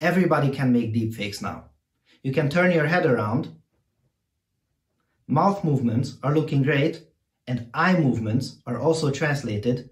Everybody can make deepfakes now. You can turn your head around, mouth movements are looking great, and eye movements are also translated